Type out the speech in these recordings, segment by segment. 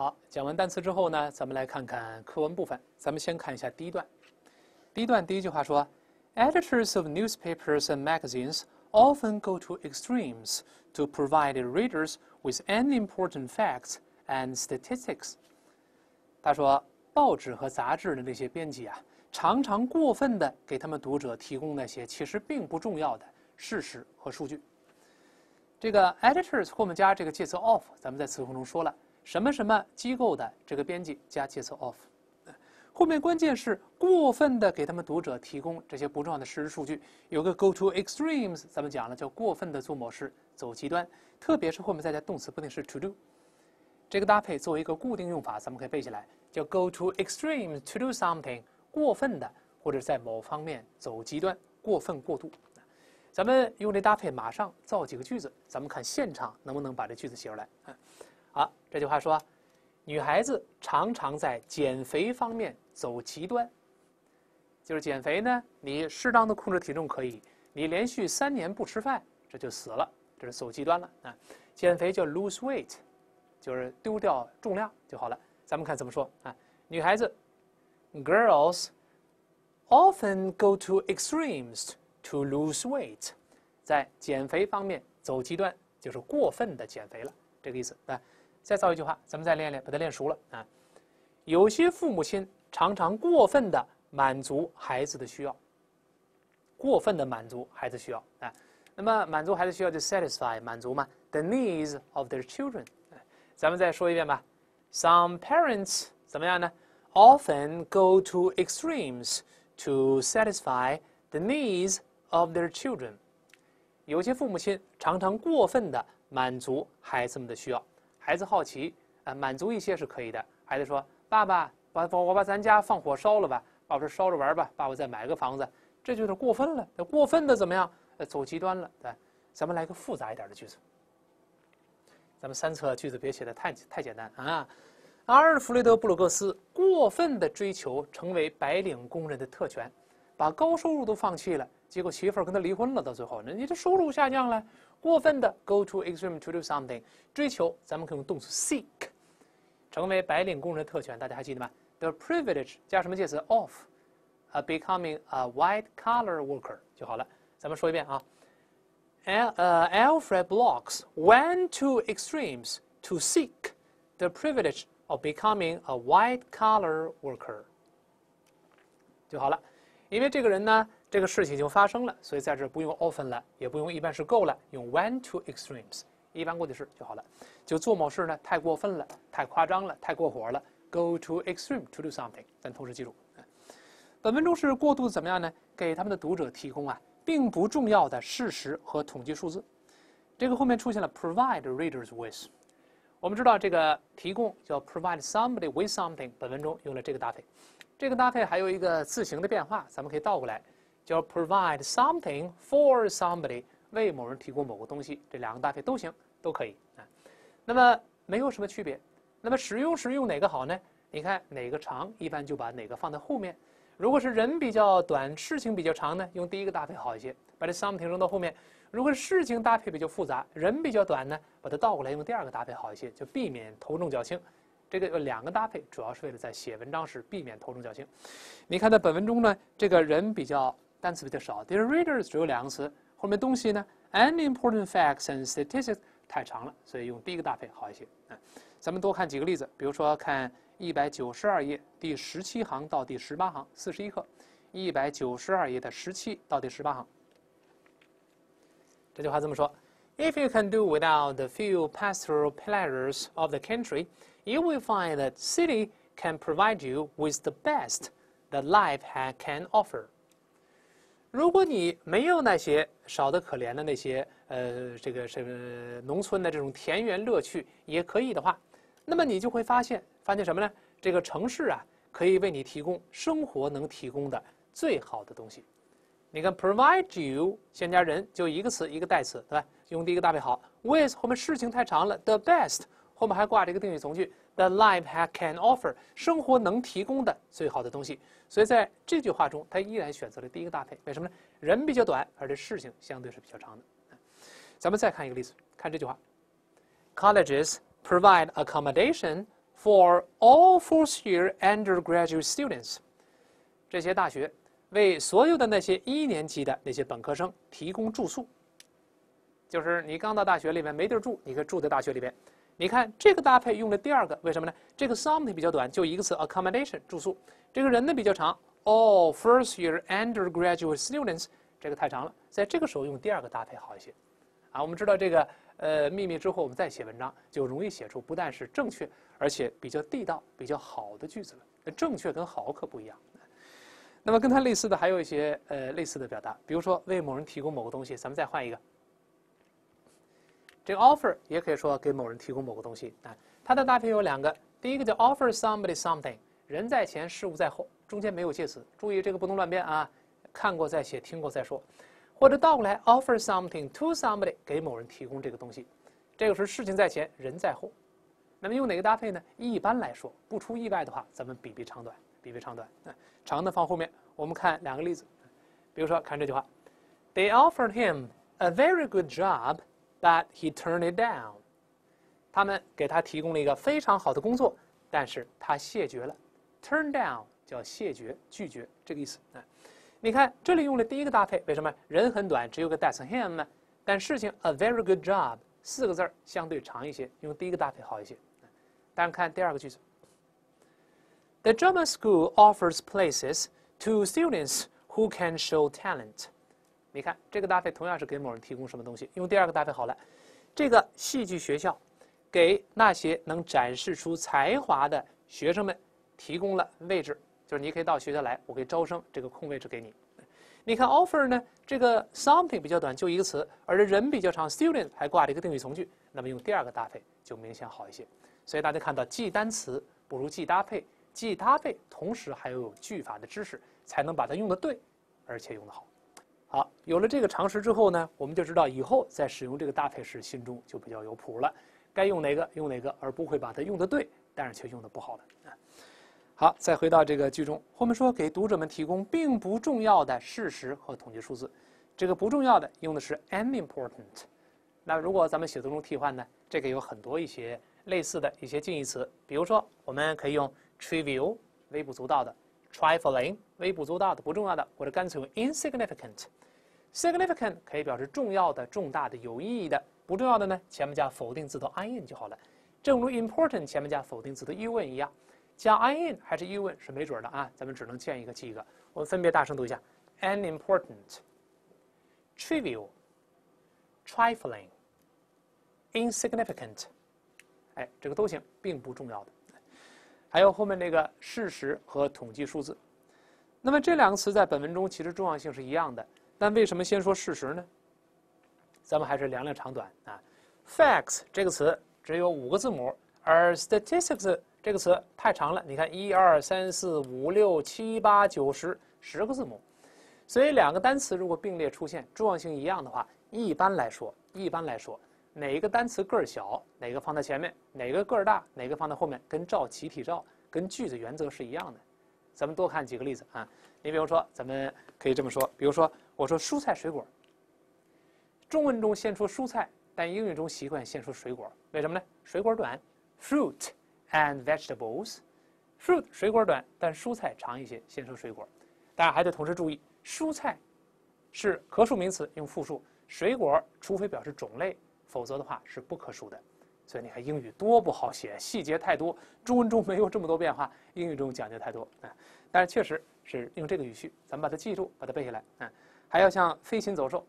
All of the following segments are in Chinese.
好，讲完单词之后呢，咱们来看看课文部分。咱们先看一下第一段。第一段第一句话说：“Editors of newspapers and magazines often go to extremes to provide readers with unimportant facts and statistics。”他说，报纸和杂志的那些编辑啊，常常过分的给他们读者提供那些其实并不重要的事实和数据。这个 editors 后面加这个介词 of，咱们在词汇中说了，什么什么机构的这个编辑加介词 of，后面关键是过分的给他们读者提供这些不重要的事实数据。有个 go to extremes，咱们讲了叫过分的做某事，走极端，特别是后面再加动词不定式 to do，这个搭配作为一个固定用法，咱们可以背下来，叫 go to extremes to do something，过分的或者在某方面走极端，过分过度。咱们用这搭配，马上造几个句子，咱们看现场能不能把这句子写出来。好，这句话说，女孩子常常在减肥方面走极端。就是减肥呢，你适当的控制体重可以，你连续三年不吃饭，这就死了，这是走极端了啊。减肥叫 lose weight，就是丢掉重量就好了。咱们看怎么说啊？女孩子，girls often go to extremes。To lose weight，在减肥方面走极端，就是过分的减肥了，这个意思。来，再造一句话，咱们再练练，把它练熟了啊。有些父母亲常常过分的满足孩子的需要，过分的满足孩子需要啊。那么满足孩子需要就 satisfy 满足嘛，the needs of their children。咱们再说一遍吧。Some parents 怎么样呢？Often go to extremes to satisfy the needs。of their children，有些父母亲常常过分的满足孩子们的需要。孩子好奇，啊，满足一些是可以的。孩子说：“爸爸，把把我把咱家放火烧了吧。”爸爸说：“烧着玩吧。”爸爸再买个房子，这就是过分了。过分的怎么样？呃，走极端了。对，咱们来个复杂一点的句子。咱们三册句子别写的太太简单啊。阿尔弗雷德·布鲁克斯过分的追求成为白领工人的特权，把高收入都放弃了。结果媳妇跟他离婚了，到最后，那你这收入下降了，过分的 go to extreme to do something，追求，咱们可以用动词 seek，成为白领工人的特权，大家还记得吗？The privilege 加什么介词 of，a becoming a white collar worker 就好了。咱们说一遍啊，Al 呃 Alfred Blocks went to extremes to seek the privilege of becoming a white collar worker 就好了，因为这个人呢。 这个事情就发生了，所以在这不用 often 了，也不用一般是够了，用 went to extremes 一般过去式就好了。就做某事呢，太过分了，太夸张了，太过火了，go to extreme to do something。咱同时记住，本文中是过度怎么样呢？给他们的读者提供啊，并不重要的事实和统计数字。这个后面出现了 provide readers with。我们知道这个提供叫 provide somebody with something，本文中用了这个搭配。这个搭配还有一个字形的变化，咱们可以倒过来。叫 provide something for somebody，为某人提供某个东西，这两个搭配都行，都可以啊。那么没有什么区别。那么使用时用哪个好呢？你看哪个长，一般就把哪个放在后面。如果是人比较短，事情比较长呢，用第一个搭配好一些，把这 something 扔到后面。如果是事情搭配比较复杂，人比较短呢，把它倒过来用第二个搭配好一些，就避免头重脚轻。这个有两个搭配，主要是为了在写文章时避免头重脚轻。你看在本文中呢，这个人比较。单词比较少，the readers 只有两个词，后面东西呢，unimportant facts and statistics 太长了，所以用第一个搭配好一些。嗯，咱们多看几个例子，比如说看一百九十二页第十七行到第十八行，四十一课，一百九十二页的十七到第十八行。这句话这么说：If you can do without the few pastoral pleasures of the country, you will find that city can provide you with the best that life can offer. 如果你没有那些少得可怜的那些呃，这个什么农村的这种田园乐趣也可以的话，那么你就会发现，发现什么呢？这个城市啊，可以为你提供生活能提供的最好的东西。你看，provide you 先加人，就一个词一个代词，对吧？用第一个搭配好。with 后面事情太长了，the best 后面还挂着一个定语从句。The life can offer 生活能提供的最好的东西，所以在这句话中，他依然选择了第一个搭配。为什么呢？人比较短，而且事情相对是比较长的。咱们再看一个例子，看这句话：Colleges provide accommodation for all fourth-year undergraduate students，这些大学为所有的那些一年级的那些本科生提供住宿。就是你刚到大学里面没地儿住，你可以住在大学里边。你看这个搭配用的第二个，为什么呢？这个 something 比较短，就一个词 accommodation 住宿。这个人呢比较长，all first-year undergraduate students 这个太长了，在这个时候用第二个搭配好一些。啊，我们知道这个呃秘密之后，我们再写文章就容易写出不但是正确，而且比较地道、比较好的句子了。正确跟好可不一样。那么跟它类似的还有一些呃类似的表达，比如说为某人提供某个东西，咱们再换一个。这个 offer 也可以说给某人提供某个东西啊。它的搭配有两个，第一个叫 offer somebody something，人在前，事物在后，中间没有介词，注意这个不能乱编啊。看过再写，听过再说。或者倒过来，offer something to somebody，给某人提供这个东西。这个时候事情在前，人在后。那么用哪个搭配呢？一般来说，不出意外的话，咱们比比长短，比比长短啊。长的放后面。我们看两个例子，比如说看这句话：They offered him a very good job。But he turned it down。他们给他提供了一个非常好的工作，但是他谢绝了。Turn down 叫谢绝、拒绝这个意思啊。你看这里用了第一个搭配，为什么？人很短，只有个 that's him 呢？但事情 a very good job 四个字儿相对长一些，用第一个搭配好一些。大家看第二个句子：The drama school offers places to students who can show talent。 你看这个搭配同样是给某人提供什么东西？用第二个搭配好了，这个戏剧学校给那些能展示出才华的学生们提供了位置，就是你可以到学校来，我可以招生这个空位置给你。你看 offer 呢，这个 something 比较短，就一个词，而人比较长，student 还挂了一个定语从句，那么用第二个搭配就明显好一些。所以大家看到记单词不如记搭配，记搭配同时还要有句法的知识，才能把它用的对，而且用的好。好，有了这个常识之后呢，我们就知道以后在使用这个搭配时，心中就比较有谱了。该用哪个用哪个，而不会把它用的对，但是却用的不好了。好，再回到这个句中，后面说给读者们提供并不重要的事实和统计数字。这个不重要的用的是 unimportant。那如果咱们写作中替换呢，这个有很多一些类似的一些近义词，比如说我们可以用 trivial，微不足道的；trifling，微不足道的、不重要的，或者干脆用 insignificant。significant 可以表示重要的、重大的、有意义的；不重要的呢，前面加否定字的 in 就好了。正如 important 前面加否定词的 u n 一样，加 in 还是 u n 是没准的啊，咱们只能见一个记一个。我们分别大声读一下：unimportant、trivial、trifling、insignificant。哎，这个都行，并不重要的。还有后面那个事实和统计数字。那么这两个词在本文中其实重要性是一样的。但为什么先说事实呢？咱们还是量量长短啊。Facts 这个词只有五个字母，而 statistics 这个词太长了。你看，一二三四五六七八九十，十个字母。所以两个单词如果并列出现，重要性一样的话，一般来说，一般来说，哪一个单词个儿小，哪个放在前面；哪个个儿大，哪个放在后面。跟照集体照，跟句子原则是一样的。咱们多看几个例子啊。你比如说，咱们可以这么说，比如说。我说蔬菜水果，中文中先说蔬菜，但英语中习惯先说水果，为什么呢？水果短，fruit and vegetables，fruit 水果短，但蔬菜长一些，先说水果。大家还得同时注意，蔬菜是可数名词，用复数；水果除非表示种类，否则的话是不可数的。所以你看英语多不好写，细节太多。中文中没有这么多变化，英语中讲究太多啊。但是确实是用这个语序，咱们把它记住，把它背下来啊。还要像飞禽走兽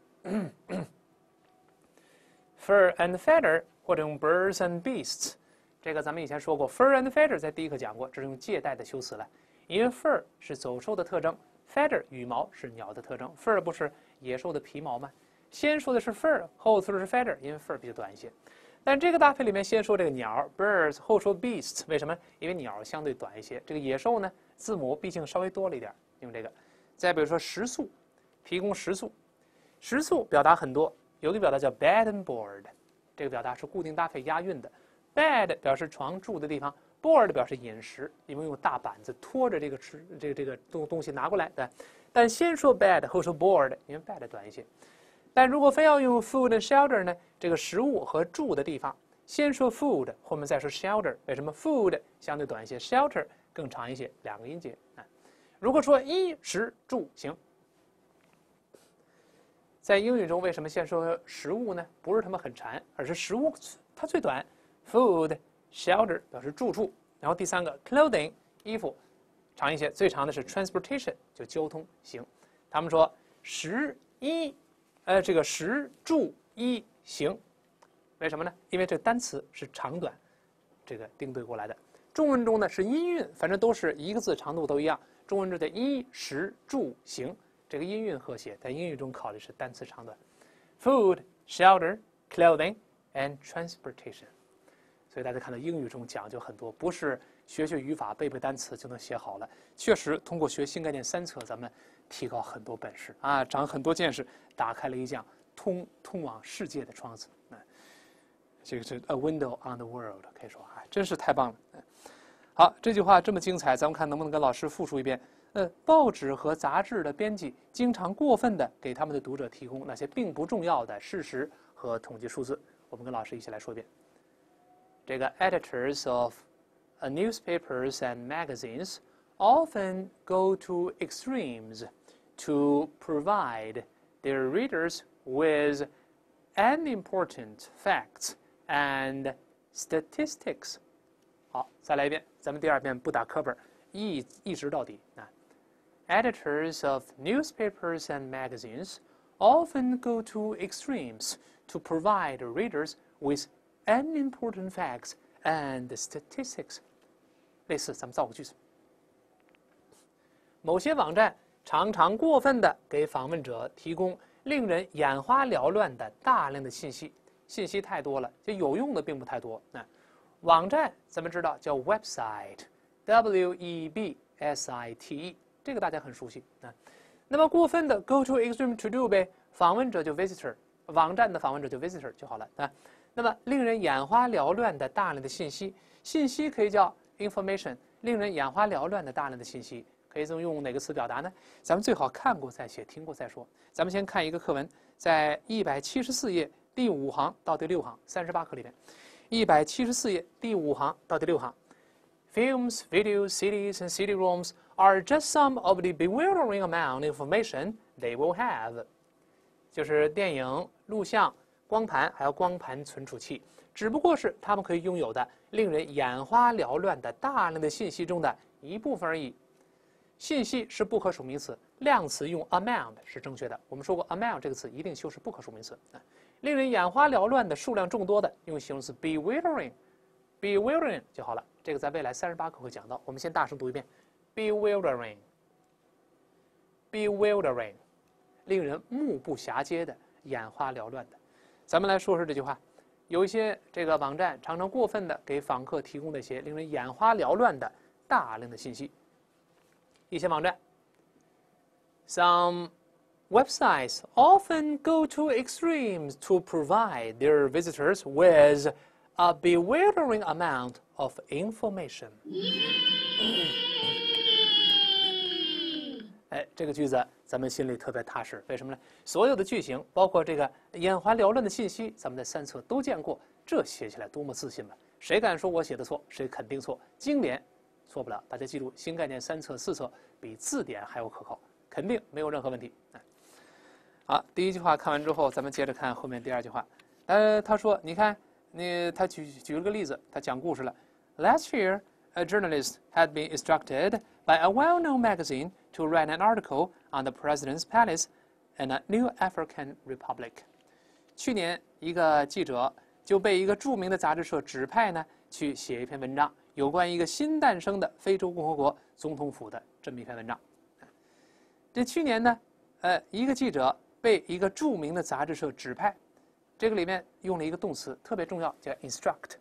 ，fur and feather，或者用 birds and beasts。这个咱们以前说过，fur and feather 在第一课讲过，这是用借代的修辞了。因为 fur 是走兽的特征，feather 羽毛是鸟的特征。fur 不是野兽的皮毛吗？先说的是 fur，后说的是 feather，因为 fur 比较短一些。但这个搭配里面先说这个鸟 birds，后说 beasts，为什么？因为鸟相对短一些。这个野兽呢，字母毕竟稍微多了一点，用这个。再比如说食宿。提供食宿，食宿表达很多，有个表达叫 bed and board，这个表达是固定搭配押韵的。bed 表示床住的地方，board 表示饮食，因为用大板子拖着这个吃这个这个东东西拿过来的。但先说 bed 后说 board，因为 bed 短一些。但如果非要用 food and shelter 呢，这个食物和住的地方先说 food，后面再说 shelter。为什么 food 相对短一些，shelter 更长一些？两个音节啊。如果说衣食住行，在英语中为什么先说食物呢？不是他们很馋，而是食物它最短，food shelter 表示住处。然后第三个 clothing 衣服长一些，最长的是 transportation 就交通行。他们说食衣，呃，这个食住衣行，为什么呢？因为这单词是长短这个定对过来的。中文中呢是音韵，反正都是一个字长度都一样。中文中的衣食住行。这个音韵和谐，在英语中考的是单词长短，food, shelter, clothing, and transportation。所以大家看到英语中讲究很多，不是学学语法、背背单词就能写好了。确实，通过学新概念三册，咱们提高很多本事啊，长很多见识，打开了一扇通通往世界的窗子。啊，这个是 a window on the world，可以说啊，真是太棒了。好，这句话这么精彩，咱们看能不能跟老师复述一遍。呃，报纸和杂志的编辑经常过分的给他们的读者提供那些并不重要的事实和统计数字。我们跟老师一起来说一遍。这个 editors of newspapers and magazines often go to extremes to provide their readers with unimportant facts and statistics。好，再来一遍，咱们第二遍不打课本，一一直到底啊。editors of newspapers and magazines often go to extremes to provide readers with unimportant facts and statistics. 类似，咱们造个句子。某些网站 常常过分的给访问者提供令人眼花缭乱的大量的信息，信息太多了，就有用的并不太多。那网站咱们知道叫 website，w e b s i t e。这个大家很熟悉啊，那么过分的 go to extreme to do 呗，访问者就 visitor，网站的访问者就 visitor 就好了啊。那么令人眼花缭乱的大量的信息，信息可以叫 information，令人眼花缭乱的大量的信息，可以用哪个词表达呢？咱们最好看过再写，听过再说。咱们先看一个课文，在一百七十四页第五行到第六行，三十八课里面，一百七十四页第五行到第六行，films, videos, cities and city-rooms。are just some of the bewildering amount of information they will have，就是电影、录像、光盘还有光盘存储器，只不过是他们可以拥有的令人眼花缭乱的大量的信息中的一部分而已。信息是不可数名词，量词用 amount 是正确的。我们说过 amount 这个词一定修饰不可数名词。令人眼花缭乱的数量众多的，用形容词 bewildering，bewildering 就好了。这个在未来三十八课会讲到。我们先大声读一遍。bewildering, bewildering，令人目不暇接的、眼花缭乱的。咱们来说说这句话。有一些这个网站常常过分的给访客提供那些令人眼花缭乱的大量的信息。一些网站，some websites often go to extremes to provide their visitors with a bewildering amount of information. 哎，这个句子咱们心里特别踏实，为什么呢？所有的句型，包括这个眼花缭乱的信息，咱们在三册都见过，这写起来多么自信吧？谁敢说我写的错？谁肯定错？经典 错不了。大家记住，新概念三册四册比字典还要可靠，肯定没有任何问题。好，第一句话看完之后，咱们接着看后面第二句话。呃，他说，你看，你他举举了个例子，他讲故事了。Last year, a journalist had been instructed by a well-known magazine to write an article on the president's palace in a new African republic。去年，一个记者就被一个著名的杂志社指派呢，去写一篇文章，有关一个新诞生的非洲共和国总统府的这么一篇文章。这去年呢，呃，一个记者被一个著名的杂志社指派，这个里面用了一个动词，特别重要，叫 instruct。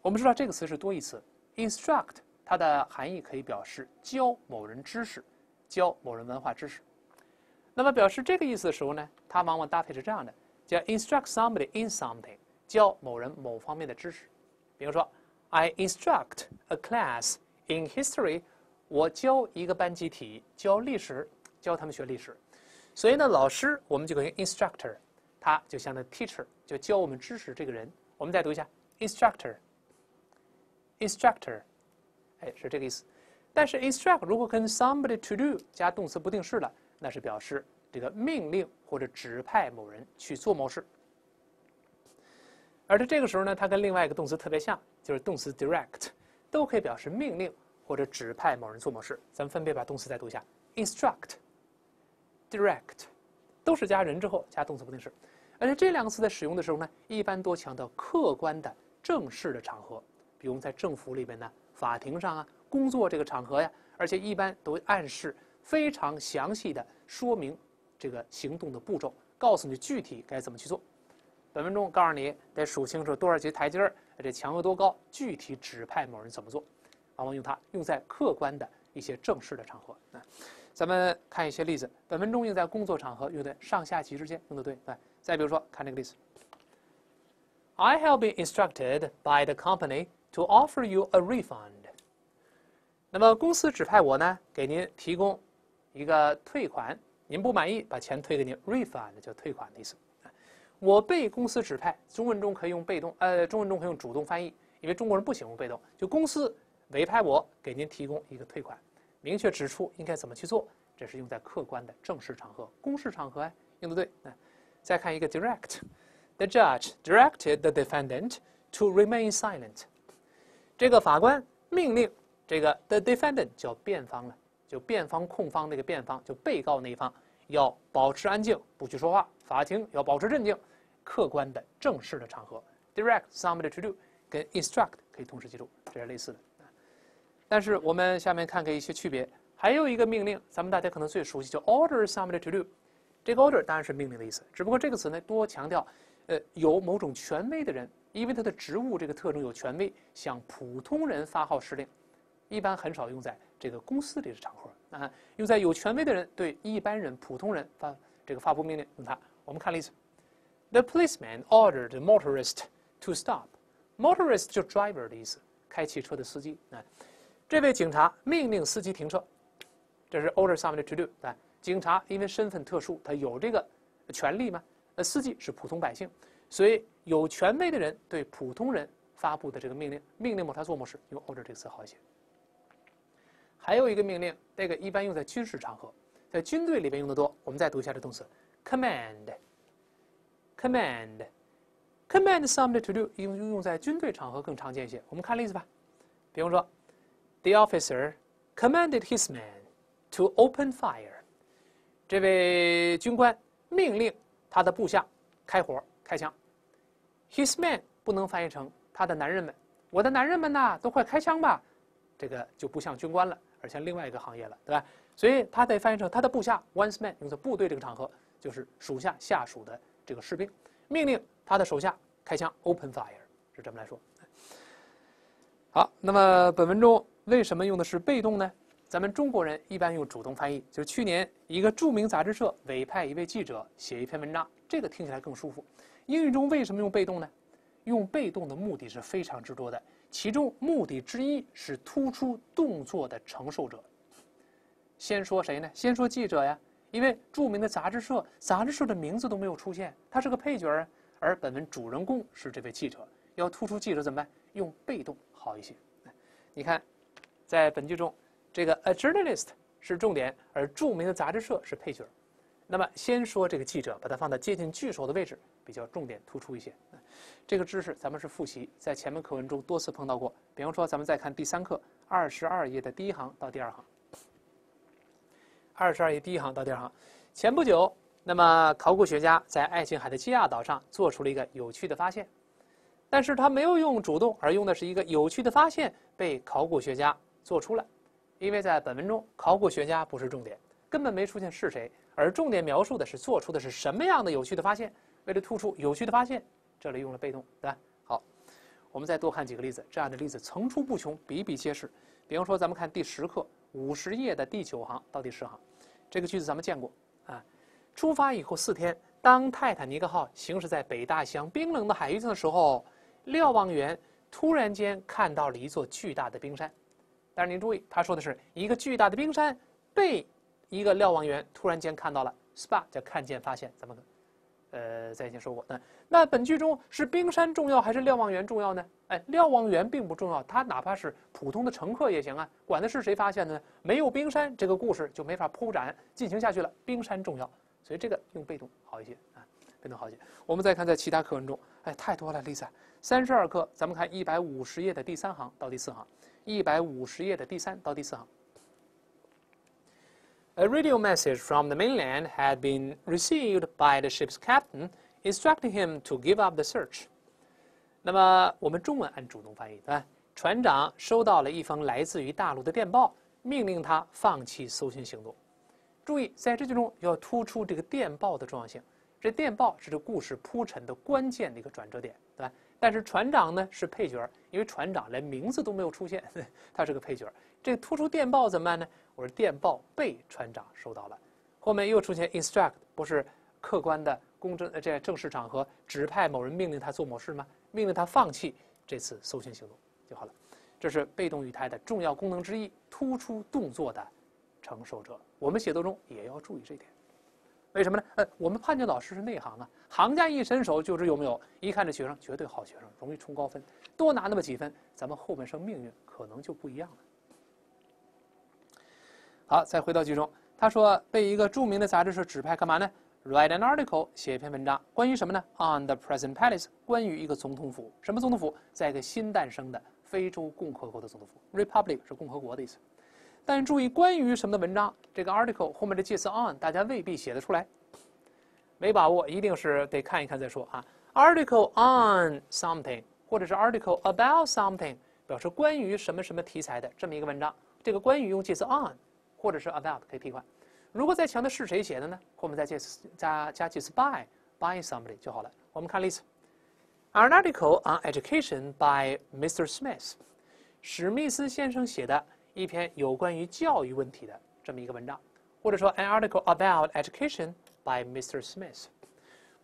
我们知道这个词是多义词，instruct。它的含义可以表示教某人知识，教某人文化知识。那么表示这个意思的时候呢，它往往搭配是这样的，叫 instruct somebody in something，教某人某方面的知识。比如说，I instruct a class in history，我教一个班集体教历史，教他们学历史。所以呢，老师我们就可以 instructor，他就相当于 teacher，就教我们知识这个人。我们再读一下 instructor，instructor，哎，是这个意思。但是 instruct 如果跟 somebody to do 加动词不定式了，那是表示这个命令或者指派某人去做某事。而在这个时候呢，它跟另外一个动词特别像，就是动词 direct，都可以表示命令或者指派某人做某事。咱们分别把动词再读一下：instruct，direct，都是加人之后加动词不定式。而且这两个词在使用的时候呢，一般多强调客观的正式的场合，比如在政府里边呢、法庭上啊。工作这个场合呀，而且一般都暗示非常详细的说明这个行动的步骤，告诉你具体该怎么去做。本文中告诉你得数清楚多少级台阶儿，这墙有多高，具体指派某人怎么做，往往用它用在客观的一些正式的场合。啊，咱们看一些例子。本文中用在工作场合，用在上下级之间用的对。来，再比如说看这个例子：I have been instructed by the company to offer you a refund. 那么公司指派我呢，给您提供一个退款。您不满意，把钱退给您，refund 叫退款的意思。我被公司指派，中文中可以用被动，呃，中文中可以用主动翻译，因为中国人不喜欢被动。就公司委派我给您提供一个退款，明确指出应该怎么去做，这是用在客观的正式场合、公事场合呀，用的对。再看一个 direct，the judge directed the defendant to remain silent。这个法官命令。这个 the defendant 叫辩方了，就辩方控方那个辩方，就被告那一方要保持安静，不许说话。法庭要保持镇静，客观的正式的场合。direct somebody to do 跟 instruct 可以同时记住，这是类似的。但是我们下面看看一些区别。还有一个命令，咱们大家可能最熟悉，叫 order somebody to do。这个 order 当然是命令的意思，只不过这个词呢多强调，呃，有某种权威的人，因为他的职务这个特征有权威，向普通人发号施令。一般很少用在这个公司里的场合啊，用在有权威的人对一般人、普通人发这个发布命令用它。我们看例子：The policeman ordered the motorist to stop. Motorist 就 driver 的意思，开汽车的司机啊。这位警察命令司机停车，这是 order somebody to do 啊。警察因为身份特殊，他有这个权利吗？那司机是普通百姓，所以有权威的人对普通人发布的这个命令，命令某他做某事，用 order 这个词好一些。还有一个命令，这个一般用在军事场合，在军队里边用的多。我们再读一下这动词，command command，command somebody to do，用用在军队场合更常见一些。我们看例子吧，比方说，the officer commanded his men to open fire，这位军官命令他的部下开火开枪。his men 不能翻译成他的男人们，我的男人们呐，都快开枪吧，这个就不像军官了。而像另外一个行业了，对吧？所以他得翻译成他的部下，one's man，用在部队这个场合，就是属下下属的这个士兵，命令他的手下开枪，open fire，是这么来说。好，那么本文中为什么用的是被动呢？咱们中国人一般用主动翻译，就是去年一个著名杂志社委派一位记者写一篇文章，这个听起来更舒服。英语中为什么用被动呢？用被动的目的是非常之多的。其中目的之一是突出动作的承受者。先说谁呢？先说记者呀，因为著名的杂志社，杂志社的名字都没有出现，他是个配角啊。而本文主人公是这位记者，要突出记者怎么办？用被动好一些。你看，在本句中，这个 a journalist 是重点，而著名的杂志社是配角。那么先说这个记者，把它放在接近句首的位置，比较重点突出一些。这个知识咱们是复习，在前面课文中多次碰到过。比方说，咱们再看第三课二十二页的第一行到第二行。二十二页第一行到第二行，前不久，那么考古学家在爱琴海的基亚岛上做出了一个有趣的发现，但是他没有用主动，而用的是一个有趣的发现被考古学家做出了。因为在本文中，考古学家不是重点，根本没出现是谁，而重点描述的是做出的是什么样的有趣的发现。为了突出有趣的发现。这里用了被动，对吧？好，我们再多看几个例子，这样的例子层出不穷，比比皆是。比方说，咱们看第十课五十页的第九行到第十行，这个句子咱们见过啊。出发以后四天，当泰坦尼克号行驶在北大西洋冰冷的海域上的时候，瞭望员突然间看到了一座巨大的冰山。但是您注意，他说的是一个巨大的冰山被一个瞭望员突然间看到了，SPA 叫看见发现，怎么呃，在以前说过。那那本剧中是冰山重要还是瞭望员重要呢？哎，瞭望员并不重要，他哪怕是普通的乘客也行啊，管的是谁发现的呢？没有冰山，这个故事就没法铺展进行下去了。冰山重要，所以这个用被动好一些啊，被动好一些。我们再看在其他课文中，哎，太多了，Lisa，三十二课，咱们看一百五十页的第三行到第四行，一百五十页的第三到第四行。A radio message from the mainland had been received by the ship's captain, instructing him to give up the search. 那么我们中文按主动翻译，对吧？船长收到了一封来自于大陆的电报，命令他放弃搜寻行动。注意，在这句中要突出这个电报的重要性。这电报是这故事铺陈的关键的一个转折点，对吧？但是船长呢是配角，因为船长连名字都没有出现，他是个配角。这突出电报怎么办呢？我说电报被船长收到了，后面又出现 instruct，不是客观的公正呃这正式场合指派某人命令他做某事吗？命令他放弃这次搜寻行动就好了。这是被动语态的重要功能之一，突出动作的承受者。我们写作中也要注意这一点。为什么呢？呃，我们判卷老师是内行啊，行家一伸手就知有没有，一看这学生绝对好学生，容易冲高分，多拿那么几分，咱们后半生命运可能就不一样了。好，再回到剧中，他说被一个著名的杂志社指派干嘛呢？Write an article，写一篇文章，关于什么呢？On the present palace，关于一个总统府。什么总统府？在一个新诞生的非洲共和国的总统府。Republic 是共和国的意思。但注意，关于什么的文章？这个 article 后面的介词 on，大家未必写得出来，没把握，一定是得看一看再说啊。Article on something，或者是 article about something，表示关于什么什么题材的这么一个文章。这个关于用介词 on。或者是 about 可以替换。如果再强调是谁写的呢？后面再介词加加介词 by by somebody 就好了。我们看例子：An article on education by Mr. Smith，史密斯先生写的一篇有关于教育问题的这么一个文章，或者说 an article about education by Mr. Smith。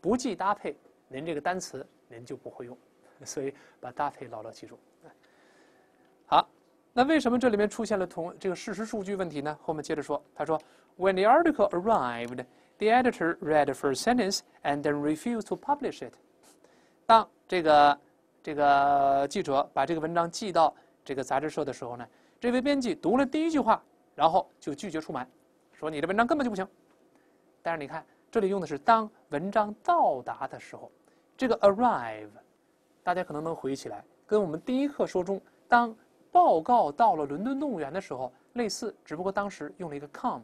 不记搭配，您这个单词您就不会用，所以把搭配牢牢记住。好。那为什么这里面出现了同这个事实数据问题呢？后面接着说，他说，When the article arrived, the editor read first sentence and then refused to publish it。当这个这个记者把这个文章寄到这个杂志社的时候呢，这位编辑读了第一句话，然后就拒绝出版，说你的文章根本就不行。但是你看，这里用的是当文章到达的时候，这个 arrive，大家可能能回忆起来，跟我们第一课说中当。报告到了伦敦动物园的时候，类似，只不过当时用了一个 come。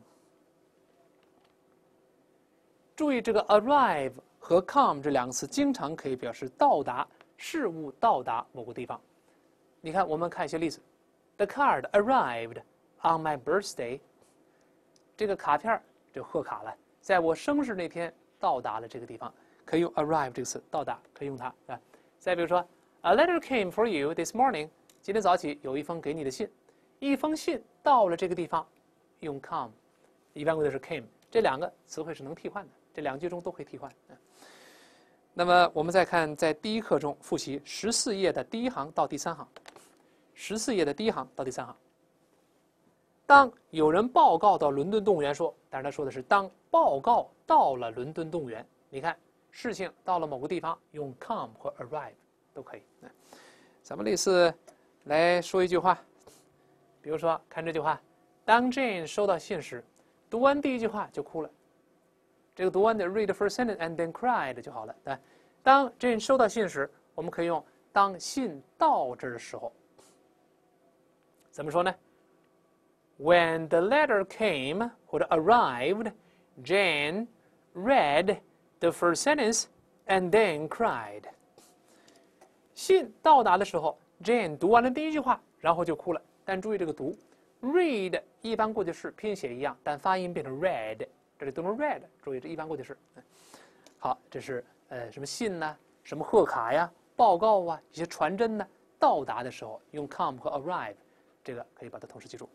注意这个 arrive 和 come 这两个词，经常可以表示到达事物到达某个地方。你看，我们看一些例子：The card arrived on my birthday。这个卡片就贺卡了，在我生日那天到达了这个地方，可以用 arrive 这个词，到达可以用它啊。再比如说，A letter came for you this morning。今天早起有一封给你的信，一封信到了这个地方，用 come，一般规则是 came，这两个词汇是能替换的，这两句中都可以替换。那么我们再看，在第一课中复习十四页的第一行到第三行，十四页的第一行到第三行。当有人报告到伦敦动物园说，但是他说的是当报告到了伦敦动物园，你看事情到了某个地方，用 come 和 arrive 都可以。咱们类似。来说一句话，比如说，看这句话：当 Jane 收到信时，读完第一句话就哭了。这个读完的 read the first sentence and then cried 就好了。对，当 Jane 收到信时，我们可以用当信到这儿的时候，怎么说呢？When the letter came 或者 arrived，Jane read the first sentence and then cried。信到达的时候。Jane 读完了第一句话，然后就哭了。但注意这个读，read 一般过去式拼写一样，但发音变成 read，这里读成 read。注意这一般过去式。好，这是呃什么信呢？什么贺卡呀？报告啊？一些传真呢？到达的时候用 come 和 arrive，这个可以把它同时记住。